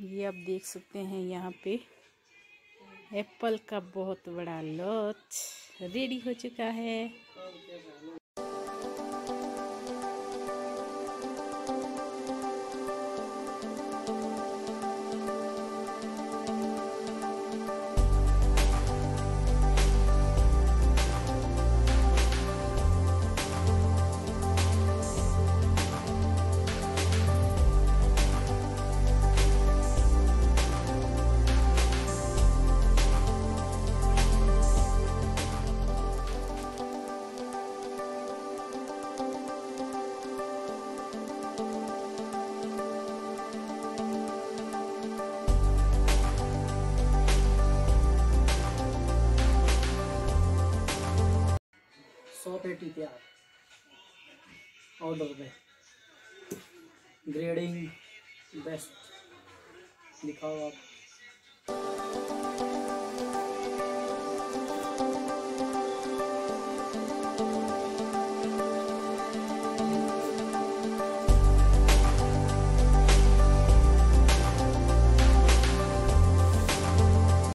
ये आप देख सकते हैं यहाँ पे। एप्पल का बहुत बड़ा लॉच रेडी हो चुका है। सौ पेटी तैयार। ऑर्डर में ग्रेडिंग बेस्ट दिखाओ आप।